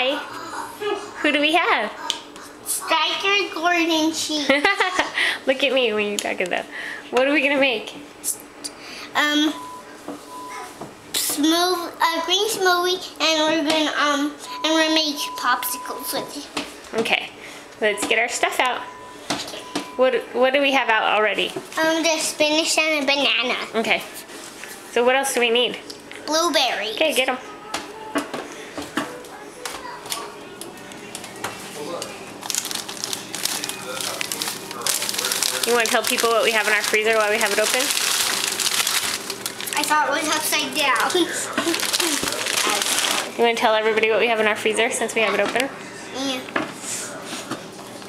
Hi. Who do we have? Striker Gordon Sheep. Look at me when you're talking though. What are we gonna make? um, smooth, uh, green smoothie, and we're gonna um, and we're gonna make popsicles with it. Okay, let's get our stuff out. What what do we have out already? Um, the spinach and a banana, Okay. So what else do we need? blueberry. Okay, get them. You want to tell people what we have in our freezer while we have it open? I thought it was upside down. You want to tell everybody what we have in our freezer since we have it open? yeah.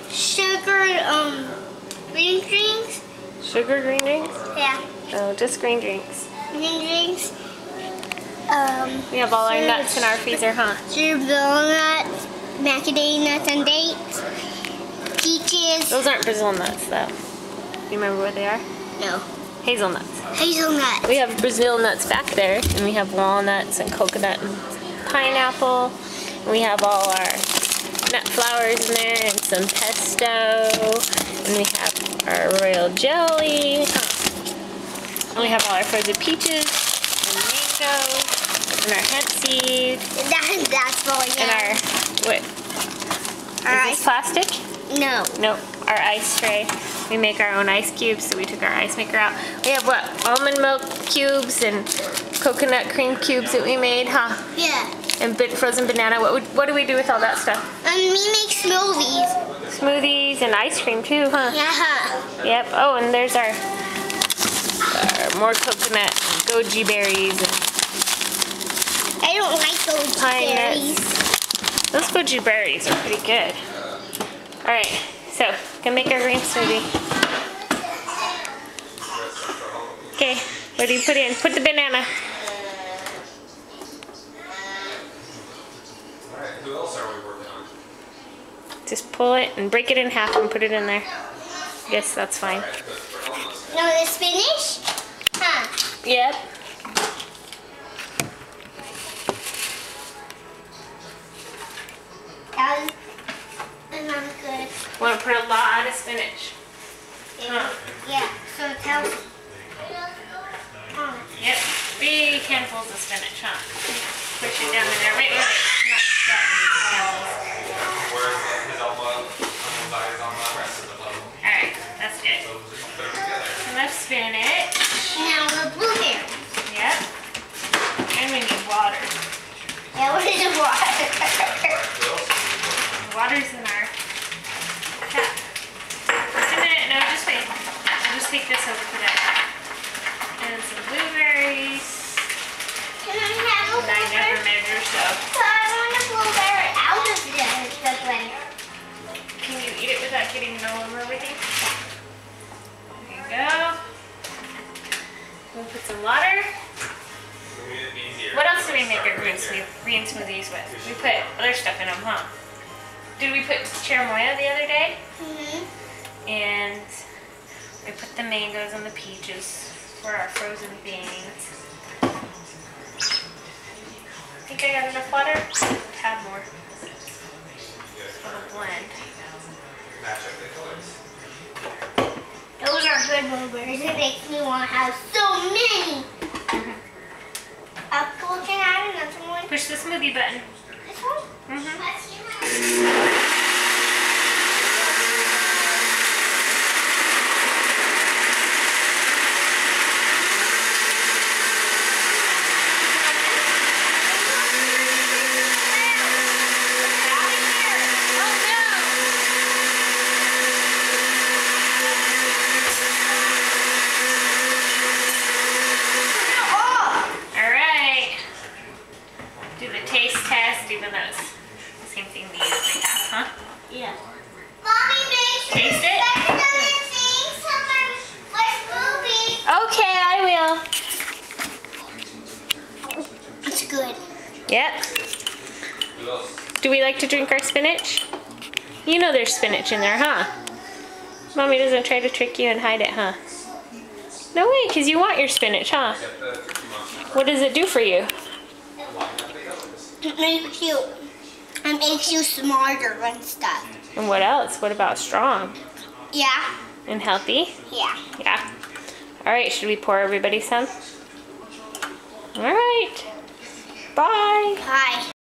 Sugar, um, green drinks. Sugar green drinks? Yeah, No, just green drinks. green drinks. Um, We have all our nuts in our freezer, huh? sugar nuts, macadamia nuts and dates, peaches. Those aren't Brazil nuts, though. You remember where they are? No, Hazelnuts. hazelnuts. We have Brazil nuts back there, and we have walnuts and coconut and pineapple. And we have all our nut flours in there and some pesto. And we have our royal jelly. And we have all our frozen peaches and mango and our hemp seeds That, that's really and our what? Our Is ice- this plastic? No. Nope, our ice tray. We make our own ice cubes, so we took our ice maker out. We have what? Almond milk cubes and coconut cream cubes that we made, huh? Yeah. And bit frozen banana. What would, what do we do with all that stuff? And we make smoothies. Smoothies and ice cream too, huh? Yeah. Yep. Oh, and there's our, our more coconut goji berries. And I don't like those berries. those goji berries are pretty good. All right, so gonna make our green smoothie. Okay, what do you put in? Put the banana. Alright, who else are we working on? Just pull it and break it in half and put it in there. Yes, that's fine. Alright, good. For homeless. No, the spinach? Huh. Yep. Want to put a lot of spinach. Huh. Yeah. So tell Huh. Yep. Big handfuls of spinach, huh? Push it down in there. Wait, wait, wait. Not that handfuls. Where's his elbow? Someone's eyes on the rest of the level. Alright, that's good. So just put them together. Enough spinach. Now the blueberry. Yep. And we need water. Yeah, is the water? Alright, who else? The water's in our cup. Just a minute. No, just wait. I'll just take this over to that. And some blueberries. Can I have a And I never blueberry? measure, so. So I want a blueberry out of the, the blender. Can you eat it without getting it all over everything? There you go. We'll put some water. We need it easier. What else do we make our green, smooth, green smoothies with? We put other stuff in them, huh? Did we put cherimoya the other day? Mm-hmm. And we put the mangoes and the peaches for our frozen beans. I Think I got enough water? Tad more. For blend. Match up the colors. Those are good blueberries. It makes me want to have so many. Apple, can I another one? Push the smoothie button. This one? Mm-hmm. All right. Do the taste test, even though it's the same thing we usually have, huh? Yeah. Mommy, make sure Taste you it? second things on my, my smoothie. Okay, I will. It's good. Yep. Do we like to drink our spinach? You know there's spinach in there, huh? Mommy doesn't try to trick you and hide it, huh? No way, because you want your spinach, huh? Get the cookie monster. What does it do for you? Line up the colors. It makes you and makes you smarter and stuff. And what else? What about strong Yeah, and healthy? yeah. Yeah. All right, should we pour everybody some? All right. Bye. Hi.